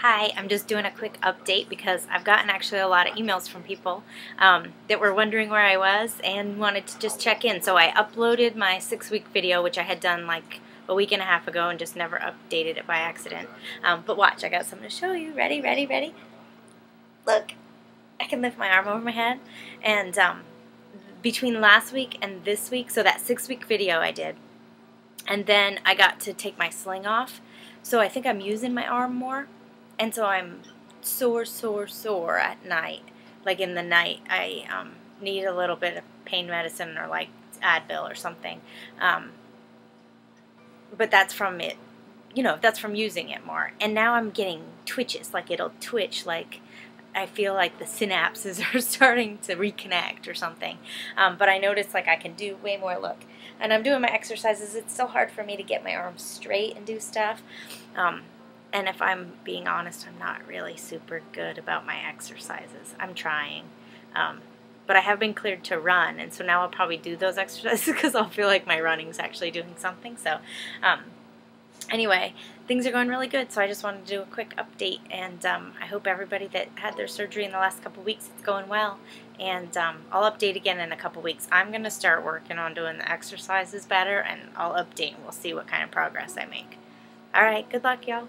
Hi, I'm just doing a quick update because I've gotten actually a lot of emails from people um, that were wondering where I was and wanted to just check in. So I uploaded my six week video, which I had done like a week and a half ago and just never updated it by accident. Um, but watch, I got something to show you. Ready, ready, ready? Look, I can lift my arm over my head. And um, between last week and this week, so that six week video I did, and then I got to take my sling off. So I think I'm using my arm more and so I'm sore, sore, sore at night. Like in the night, I um, need a little bit of pain medicine or like Advil or something. Um, but that's from it, you know, that's from using it more. And now I'm getting twitches, like it'll twitch, like I feel like the synapses are starting to reconnect or something. Um, but I notice like I can do way more. Look, and I'm doing my exercises. It's so hard for me to get my arms straight and do stuff. Um, and if I'm being honest, I'm not really super good about my exercises. I'm trying. Um, but I have been cleared to run, and so now I'll probably do those exercises because I'll feel like my running's actually doing something. So, um, anyway, things are going really good, so I just wanted to do a quick update, and um, I hope everybody that had their surgery in the last couple weeks, it's going well, and um, I'll update again in a couple weeks. I'm going to start working on doing the exercises better, and I'll update, and we'll see what kind of progress I make. All right, good luck, y'all.